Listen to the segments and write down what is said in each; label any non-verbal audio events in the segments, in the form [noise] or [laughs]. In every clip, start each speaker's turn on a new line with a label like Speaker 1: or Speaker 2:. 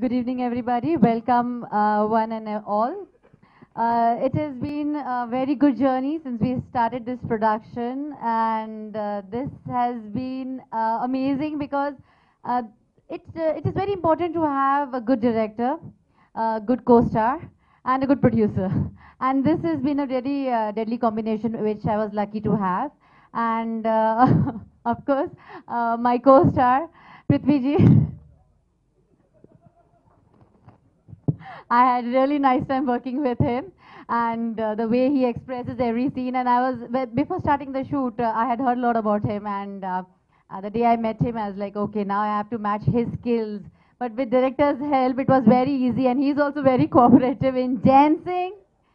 Speaker 1: Good evening, everybody. Welcome, uh, one and all. Uh, it has been a very good journey since we started this production, and uh, this has been uh, amazing because uh, it, uh, it is very important to have a good director, a good co-star, and a good producer. And this has been a really deadly combination, which I was lucky to have. And [laughs] of course, my co-star, Prithviji. [laughs] I had a really nice time working with him and uh, the way he expresses every scene. And I was, before starting the shoot, uh, I had heard a lot about him. And uh, uh, the day I met him, I was like, okay, now I have to match his skills. But with director's help, it was very easy. And he's also very [laughs] cooperative in dancing,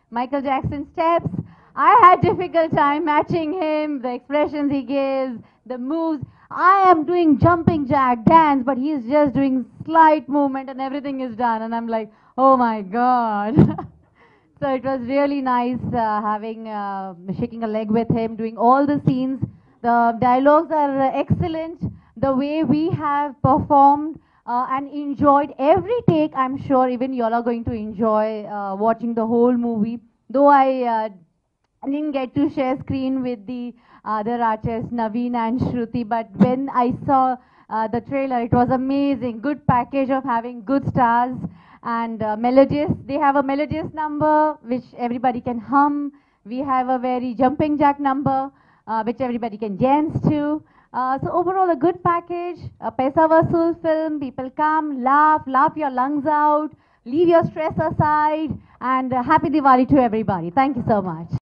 Speaker 1: Michael Jackson steps. I had difficult time matching him, the expressions he gives, the moves. I am doing jumping jack dance, but he's just doing slight movement and everything is done. And I'm like, oh my God. [laughs] so it was really nice uh, having, uh, shaking a leg with him, doing all the scenes. The dialogues are excellent. The way we have performed uh, and enjoyed every take, I'm sure even you all are going to enjoy uh, watching the whole movie. Though I uh, I didn't get to share screen with the other artists, Naveen and Shruti, but when I saw uh, the trailer, it was amazing. Good package of having good stars and uh, melodious. They have a melodious number which everybody can hum. We have a very jumping jack number uh, which everybody can dance to. Uh, so overall, a good package, a Paisa Vasool film. People come, laugh, laugh your lungs out, leave your stress aside, and uh, happy Diwali to everybody. Thank you so much.